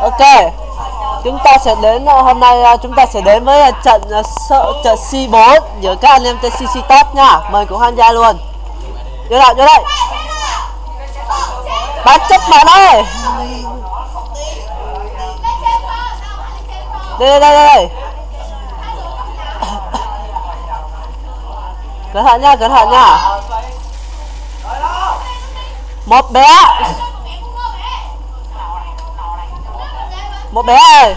ok, chúng ta sẽ đến ờ, hôm nay ờ, chúng ta sẽ đến với ờ, trận sợ, trận C4 giữa các anh em trên Top nha. Mời cũng tham gia luôn. Vô lại vô lại. Bán chất mà đây đây đây đây đây. Cẩn thận nha, cẩn thận nha. Một bé. Một bé ơi.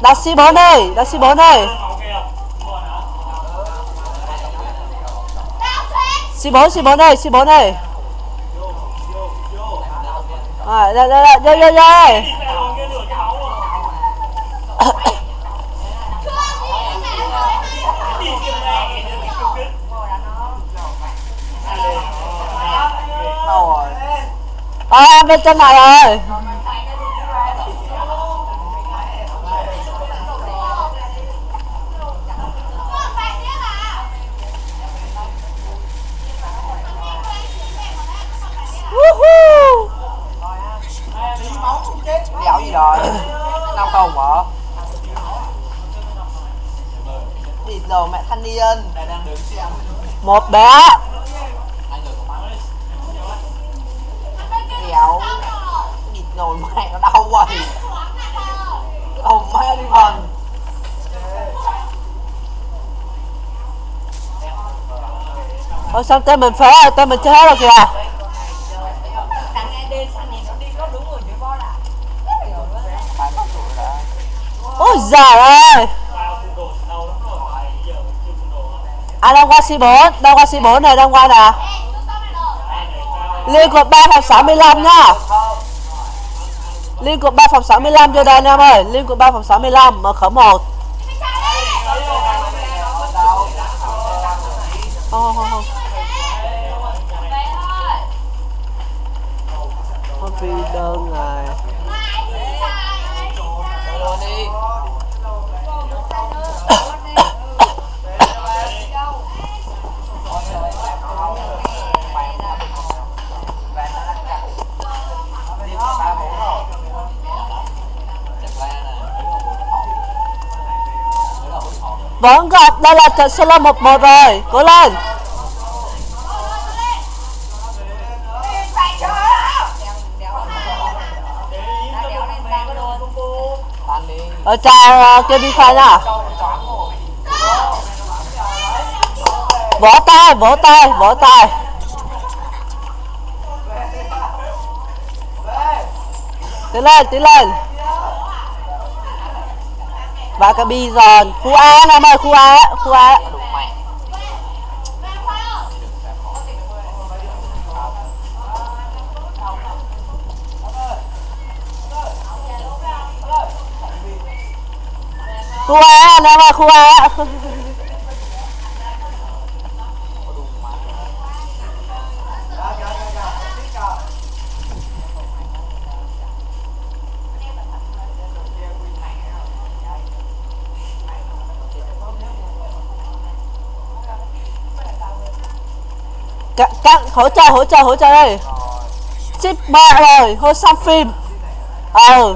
Đặt c 4 đây đặt c 4 đây c 4 c 4 đây c 4 đây à, đây, đây, đây, vô, đây. đâu À, bên trên này rồi Woohoo! đéo gì rồi năm không vợ đi niên một bé. Đéo địt nồi mẹ nó đau quá ông mẹ đi phần Ôi sao tên mình phế rồi, tên mình chết rồi kìa. Ôi giời ơi À đang qua C4, đang qua C4 này, đang qua nè. Liên cột 3 phòng 65 nhá. Liên cột 3 phòng 65 vô đây anh em ơi. Liên cột 3 phòng 65, mở khẩu 1 Không, không, không, không Con phi đơn này. Vâng, Vẫn gọt, đây là trận solo 1-1 rồi. Cố lên. Tan Ở chào à, uh, đi Khai nha Vỗ tay, vỗ tay, vỗ tay. Tiến lên, tiến lên. Và cái bi giòn. Khu A em ơi, khu A, khu A. Khu A em ơi, khu A. Cắt, cắt, hỗ trợ, hỗ trợ, hỗ trợ đây Chip ba rồi, thôi xong phim Ờ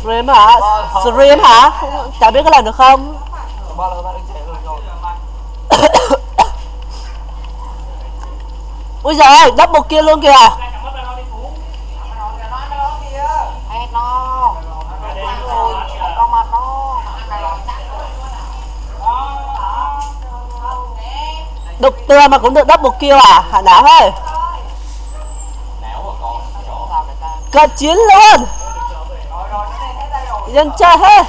Stream hả? Stream hả? Chả biết có làm được không? Ui giời ơi, double kill luôn kìa hết nó Ôi, con mặt nó Đục tưa mà cũng được double kill à? Hả não ơi. Sao chiến luôn. Dân chơi hết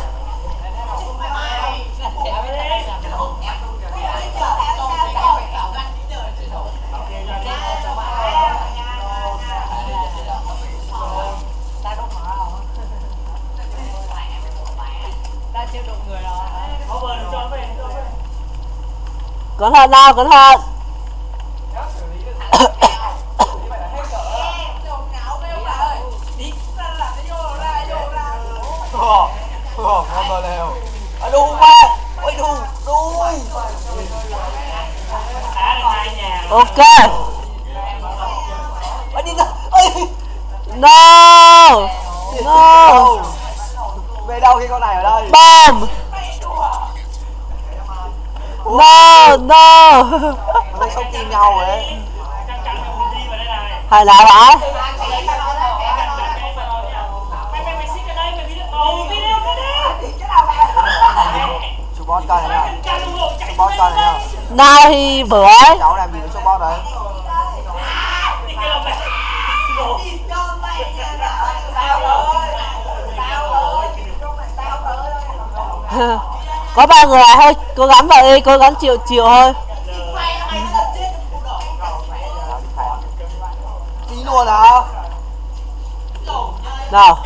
Cẩn thận nào, cẩn thận ồ, ngon rồi đều Ở đu ba ôi. Đu đu ok ở đi no. No. Về đâu khi con này ở đây? Bom no no. Nó sống tim nhau đây này hay đây nữa đấy chú boss coi này chạy chú boss coi này nha nay vừa ấy. Cháu làm gì với chú boss đấy? đi có ba người à? Thôi cố gắng vậy đi cố gắng chịu chịu thôi. Tí luôn hả nào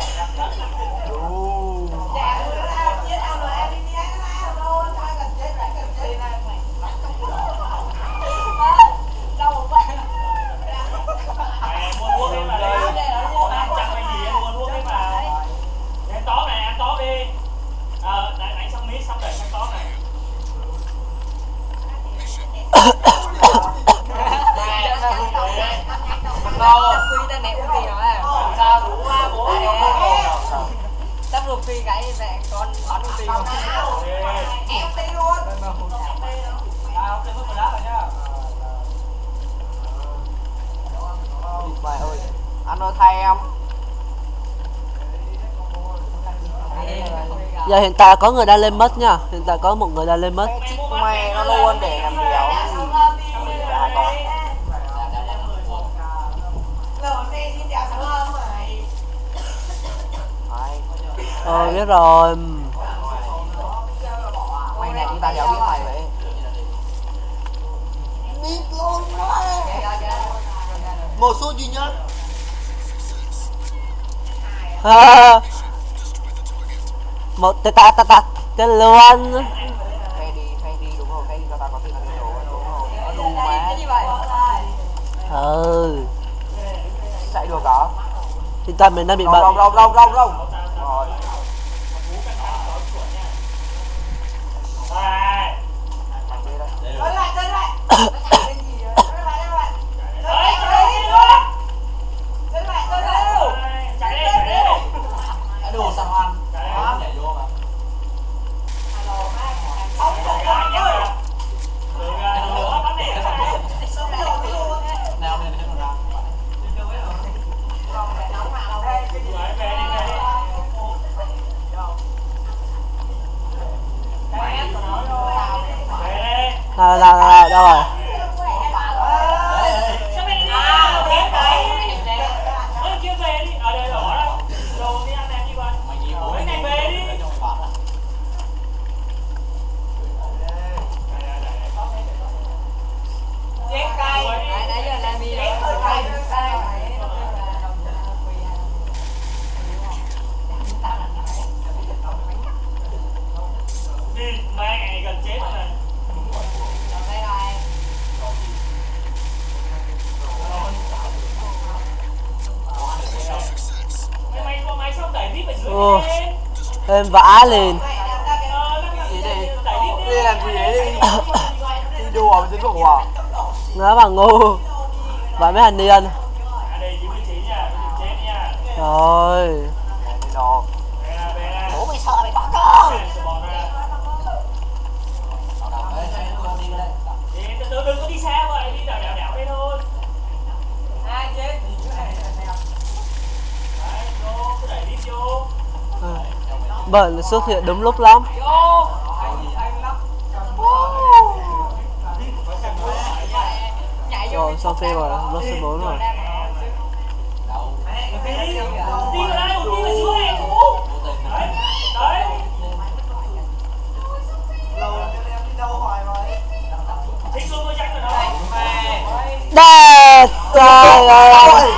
giờ hiện tại có người đang lên mất nha. Hiện tại có một người đang lên mất. Mày nó luôn để làm đéo ờ biết rồi. Mày này chúng ta đéo biết mày vậy. Biết luôn một số duy nhất. Một tay ta ta ta. Tên luôn. Phay đi phay đi đúng rồi phay đi cho ta có tiền là đi đồ đúng rồi. Nó đu vậy? ừ chạy được hả hiện tại mình đang bị rồng bận rồng rồng rồng rồng rồng rồi Rồi. mày chết đấy Chơi lại, chơi lại Đấy, chạy đi luôn. Chơi lại, chơi lại Rồi, chạy đi, chạy đi. đã đồ sao ăn Chạy đi. nhảy vô mà Rồi, ra, nhắc ra. Rồi, ra, rồi, bắt nè. nào nên hết rồi ra Rồi, về đi, về đi. Về đi. rồi, nào rồi, đâu rồi Ồ. em vã lên. Đi làm gì đấy? Đi đi đùa với cổ à? Ngã bằng ngu bạn mấy hành điên À, đây dính vị trí nha, dính chết nha. rồi đi đồ Về nè, về nè. bố mày sợ mày bỏ con Cho bọn ra. Đi, từ từ đừng có đi xa vậy, đi đảo đảo đảo đây thôi. Ai chết gì chứ này Đấy, vô, cứ đẩy vít vô. Ừ bởi là xuất hiện đúng lúc lắm rồi xong phim rồi nó sẽ bốn rồi Đẹp Death!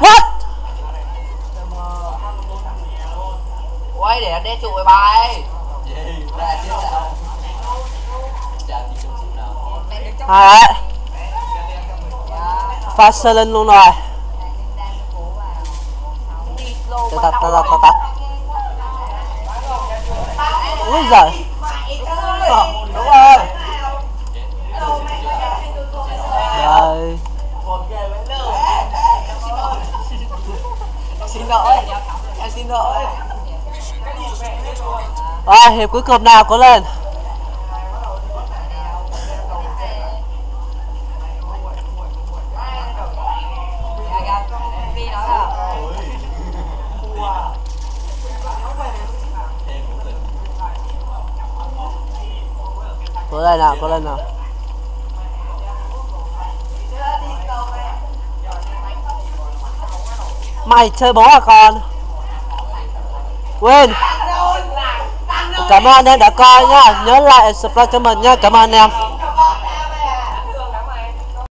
what? Ôi để đe trụ với bài Ra chết sao Chả tí trong chịu nào mẹ đứng trong hai đấy dạ Em rồi hiệp cuối cùng nào có lên? Có lên nào, có lên nào. Mày chơi bố à con? Quên. Cảm ơn anh em đã coi nhá. Nhớ like, subscribe cho mình nhá. Cảm ơn anh em.